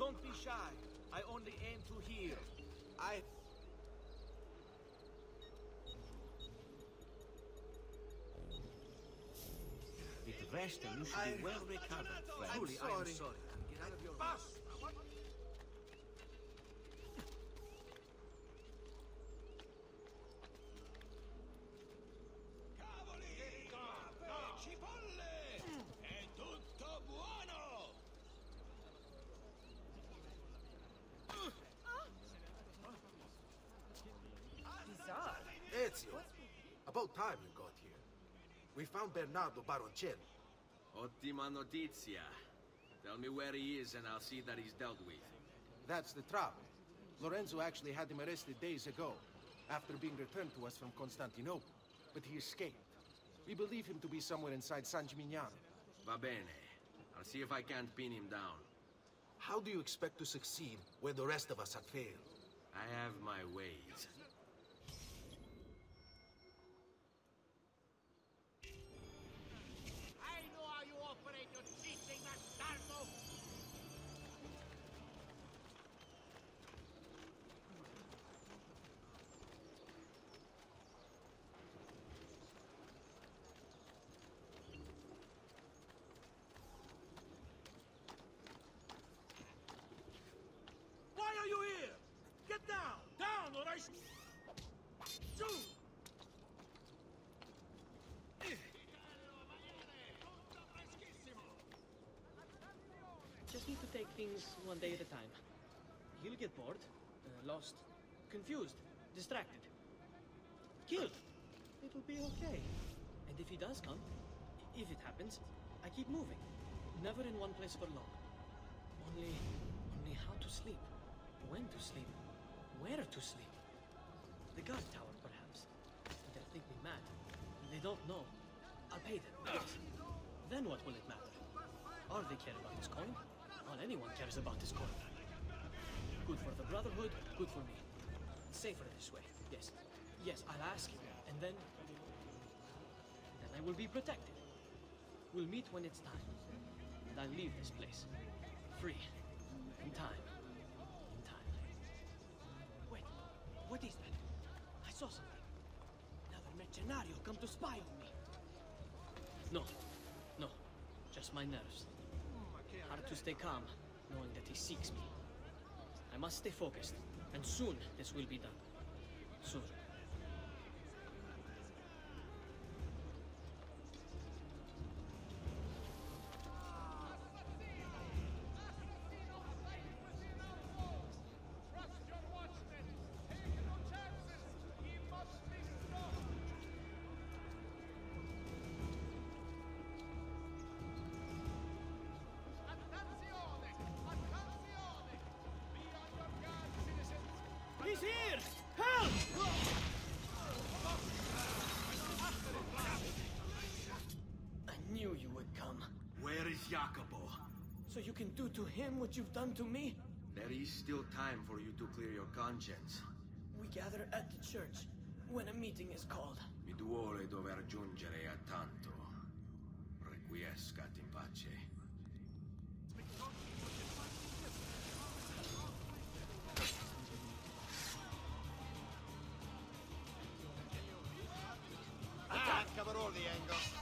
Don't be shy. I only aim to heal. I... It rest and you should I- be well recovered. I'm Truly, I am sorry. Get out of your Boss! We found Bernardo Baroncelli. Ottima notizia. Tell me where he is and I'll see that he's dealt with. That's the trouble. Lorenzo actually had him arrested days ago, after being returned to us from Constantinople. But he escaped. We believe him to be somewhere inside San Gimignano. Va bene. I'll see if I can't pin him down. How do you expect to succeed where the rest of us have failed? I have my ways. I know how you operate your cheating bastardo! Why are you here? Get down! Down, or I sh... Shoot! Just need to take things one day at a time. He'll get bored, uh, lost, confused, distracted, killed. It'll be okay. And if he does come, if it happens, I keep moving. Never in one place for long. Only, only how to sleep, when to sleep, where to sleep. The guard tower, perhaps. They'll think me mad. They don't know. I'll pay them. Yes. Then what will it matter? All they care about is coin. All anyone cares about is coin. Good for the Brotherhood, good for me. Safer this way, yes. Yes, I'll ask, and then... Then I will be protected. We'll meet when it's time. And I'll leave this place. Free. In time. In time. Wait, what is that? I saw something. Another mercenario come to spy on me. No, no, just my nerves. Hard to stay calm, knowing that he seeks me. I must stay focused, and soon this will be done. Soon. Jacopo? So you can do to him what you've done to me? There is still time for you to clear your conscience. We gather at the church when a meeting is called. Mi duole dover giungere a tanto. Requiescat in pace. Ah, Attack, Cavaroli, Ango!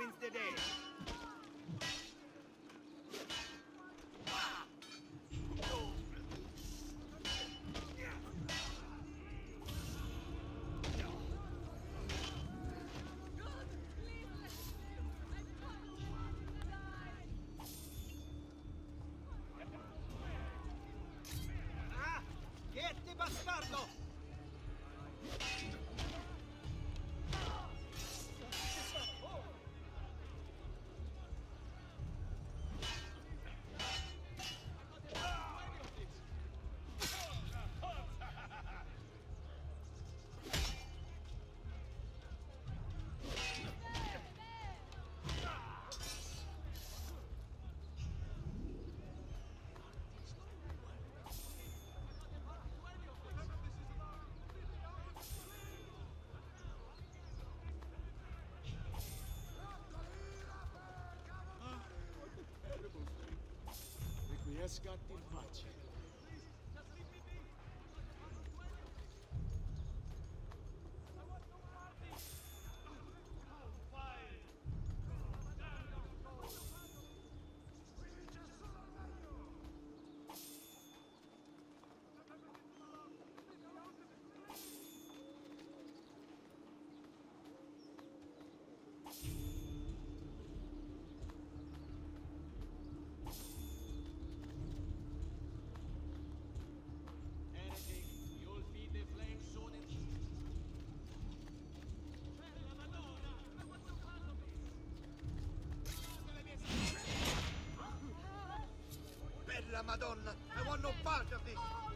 Wins the day. Requiescat in pace. Part of this!